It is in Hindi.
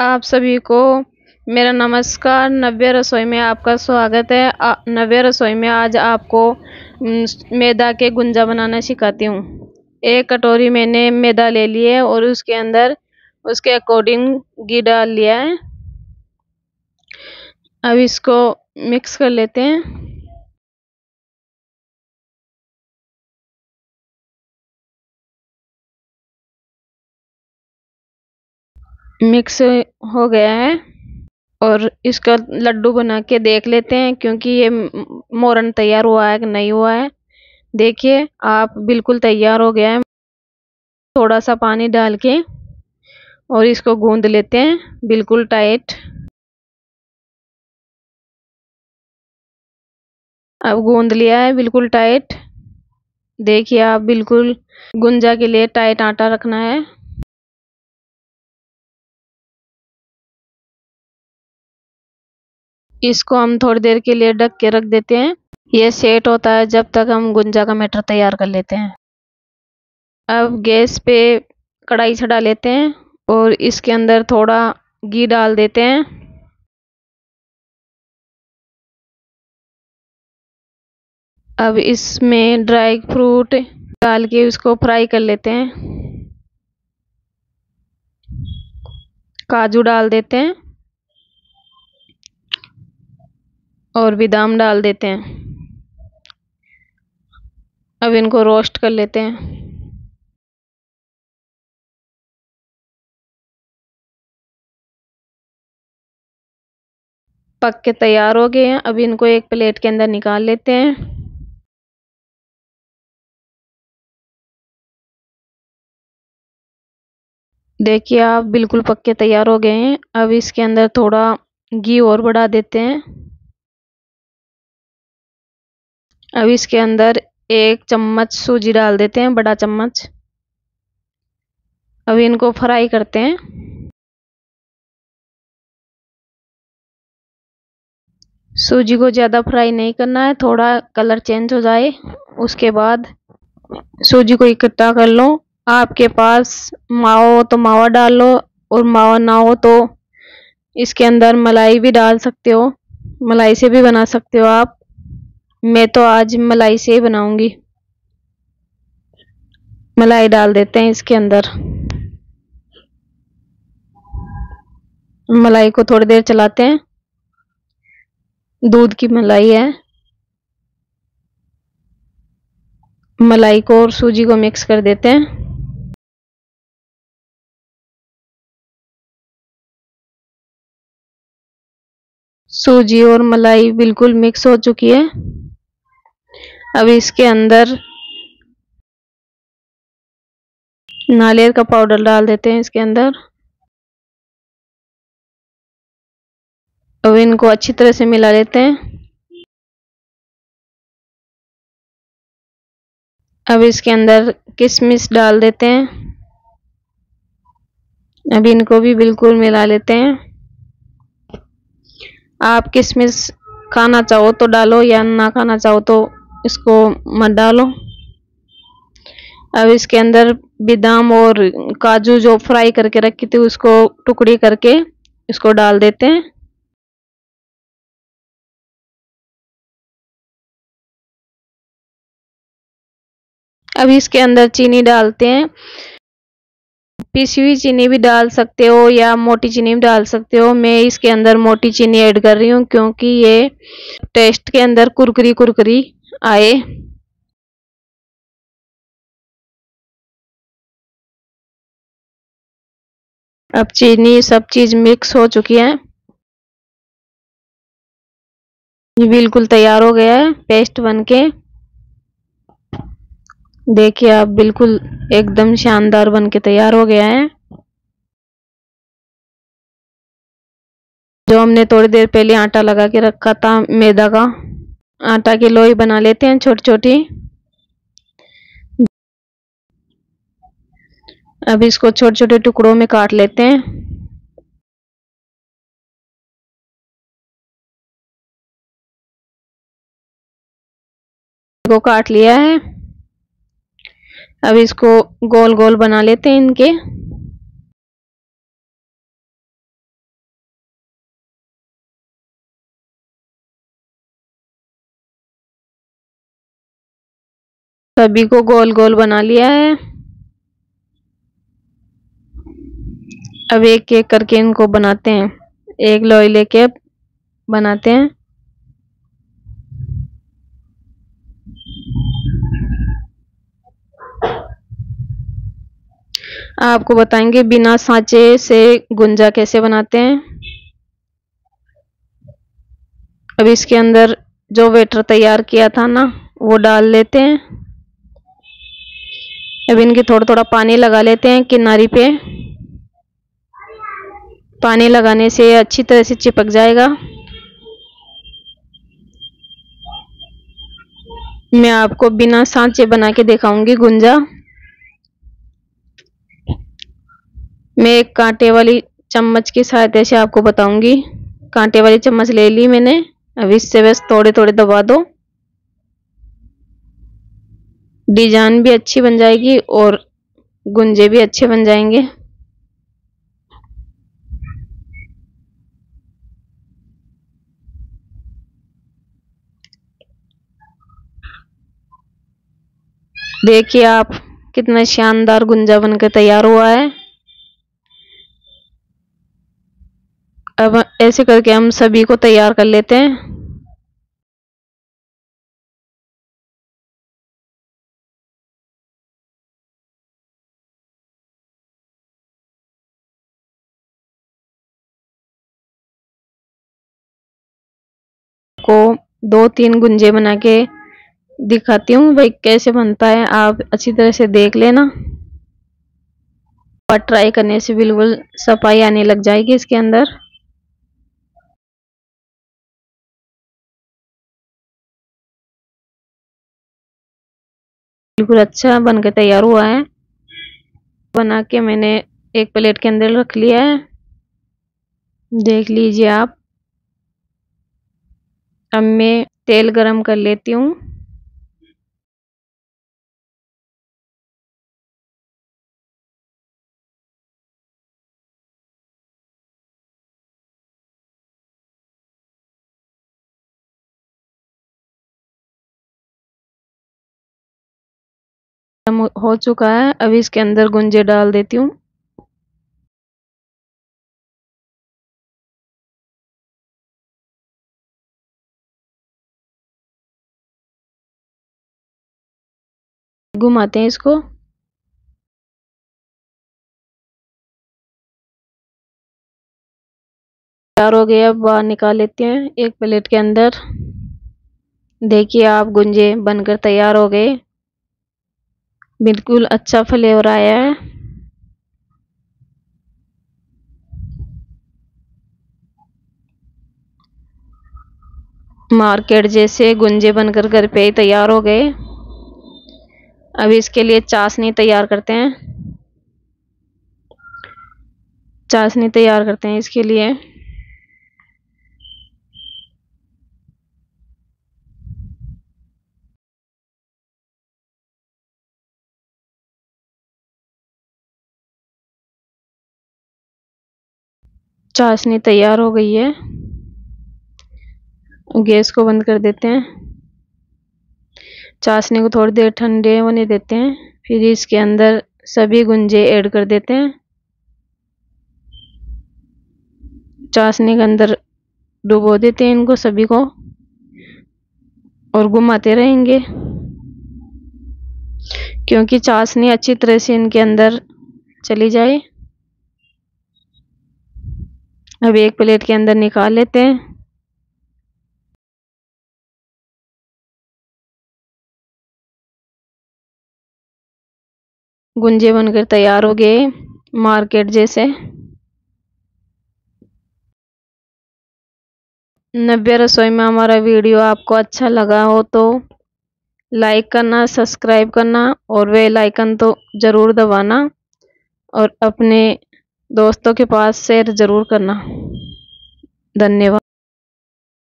आप सभी को मेरा नमस्कार। नव्य रसोई में आपका स्वागत है। नव्य रसोई में आज आपको मैदा के गुंजा बनाना सिखाती हूँ। एक कटोरी मैंने मैदा ले लिया है और उसके अंदर उसके अकॉर्डिंग घी डाल लिया है। अब इसको मिक्स कर लेते हैं। मिक्स हो गया है और इसका लड्डू बना के देख लेते हैं, क्योंकि ये मोरन तैयार हुआ है कि नहीं हुआ है। देखिए, आप बिल्कुल तैयार हो गया है। थोड़ा सा पानी डाल के और इसको गूंद लेते हैं, बिल्कुल टाइट। अब गूंद लिया है, बिल्कुल टाइट। देखिए, आप बिल्कुल गुंजा के लिए टाइट आटा रखना है। इसको हम थोड़ी देर के लिए ढक के रख देते हैं। ये सेट होता है जब तक हम गुंजा का मैटर तैयार कर लेते हैं। अब गैस पे कढ़ाई चढ़ा लेते हैं और इसके अंदर थोड़ा घी डाल देते हैं। अब इसमें ड्राई फ्रूट डाल के उसको फ्राई कर लेते हैं। काजू डाल देते हैं। और बादाम डाल देते हैं। अब इनको रोस्ट कर लेते हैं। पक के तैयार हो गए हैं। अब इनको एक प्लेट के अंदर निकाल लेते हैं। देखिए, आप बिल्कुल पक्के तैयार हो गए हैं। अब इसके अंदर थोड़ा घी और बढ़ा देते हैं। अब इसके अंदर एक चम्मच सूजी डाल देते हैं, बड़ा चम्मच। अब इनको फ्राई करते हैं। सूजी को ज़्यादा फ्राई नहीं करना है, थोड़ा कलर चेंज हो जाए, उसके बाद सूजी को इकट्ठा कर लो। आपके पास मावा हो तो मावा डाल लो, और मावा ना हो तो इसके अंदर मलाई भी डाल सकते हो। मलाई से भी बना सकते हो आप। मैं तो आज मलाई से ही बनाऊँगी। मलाई डाल देते हैं इसके अंदर। मलाई को थोड़ी देर चलाते हैं। दूध की मलाई है। मलाई को और सूजी को मिक्स कर देते हैं। सूजी और मलाई बिल्कुल मिक्स हो चुकी है। अब इसके अंदर नारियल का पाउडर डाल देते हैं इसके अंदर। अब इनको अच्छी तरह से मिला लेते हैं। अब इसके अंदर किशमिश डाल देते हैं। अब इनको भी बिल्कुल मिला लेते हैं। आप किशमिश खाना चाहो तो डालो या ना खाना चाहो तो इसको मत डालो। अब इसके अंदर बादाम और काजू जो फ्राई करके रखी थी, उसको टुकड़ी करके इसको डाल देते हैं। अब इसके अंदर चीनी डालते हैं। पिसी हुई चीनी भी डाल सकते हो या मोटी चीनी भी डाल सकते हो। मैं इसके अंदर मोटी चीनी ऐड कर रही हूँ क्योंकि ये टेस्ट के अंदर कुरकुरी कुरकुरी आए। अब चीनी सब चीज़ मिक्स हो चुकी है। ये बिल्कुल तैयार हो गया है, पेस्ट बनके देखिए, आप बिल्कुल एकदम शानदार बन के तैयार हो गया है। जो हमने थोड़ी देर पहले आटा लगा के रखा था, मैदा का, आटा की लोई बना लेते हैं छोटी छोटी अब इसको छोटे छोटे टुकड़ों में काट लेते हैं। को काट लिया है। अब इसको गोल गोल बना लेते हैं इनके। सभी को गोल गोल बना लिया है। अब एक एक करके इनको बनाते हैं। एक लोई लेके बनाते हैं। आपको बताएँगे बिना सांचे से गुंजा कैसे बनाते हैं। अब इसके अंदर जो वेटर तैयार किया था ना, वो डाल लेते हैं। अब इनके थोड़ा थोड़ा पानी लगा लेते हैं किनारी पे। पानी लगाने से अच्छी तरह से चिपक जाएगा। मैं आपको बिना सांचे बना के दिखाऊँगी गुंजा। मैं एक कांटे वाली चम्मच की सहायता से आपको बताऊँगी। कांटे वाली चम्मच ले ली मैंने। अब इससे बस थोड़े थोड़े दबा दो। डिज़ाइन भी अच्छी बन जाएगी और गुंजे भी अच्छे बन जाएँगे। देखिए आप कितना शानदार गुंजा बनकर तैयार हुआ है। अब ऐसे करके हम सभी को तैयार कर लेते हैं। को दो तीन गुंजे बना के दिखाती हूँ, भाई कैसे बनता है, आप अच्छी तरह से देख लेना। और ट्राई करने से बिल्कुल सफ़ाई आने लग जाएगी इसके अंदर। बिल्कुल अच्छा बन के तैयार हुआ है। बना के मैंने एक प्लेट के अंदर रख लिया है। देख लीजिए आप। अब मैं तेल गरम कर लेती हूँ। हो चुका है। अब इसके अंदर गुंजे डाल देती हूँ। घुमाते हैं इसको। तैयार हो गया, अब बाहर निकाल लेते हैं एक प्लेट के अंदर। देखिए आप गुंजे बनकर तैयार हो गए। बिल्कुल अच्छा फ्लेवर आया है। मार्केट जैसे गुंजे बनकर घर पे ही तैयार हो गए। अब इसके लिए चाशनी तैयार करते हैं। चाशनी तैयार करते हैं इसके लिए। चाशनी तैयार हो गई है। गैस को बंद कर देते हैं। चाशनी को थोड़ी देर ठंडे होने देते हैं, फिर इसके अंदर सभी गुंजे ऐड कर देते हैं। चाशनी के अंदर डुबो देते हैं इनको सभी को और घुमाते रहेंगे। क्योंकि चाशनी अच्छी तरह से इनके अंदर चली जाए। अब एक प्लेट के अंदर निकाल लेते हैं। गुंजे बनकर तैयार हो गए मार्केट जैसे। नब्बे रसोई में हमारा वीडियो आपको अच्छा लगा हो तो लाइक करना, सब्सक्राइब करना और वे लाइकन तो ज़रूर दबाना और अपने दोस्तों के पास शेयर ज़रूर करना। धन्यवाद।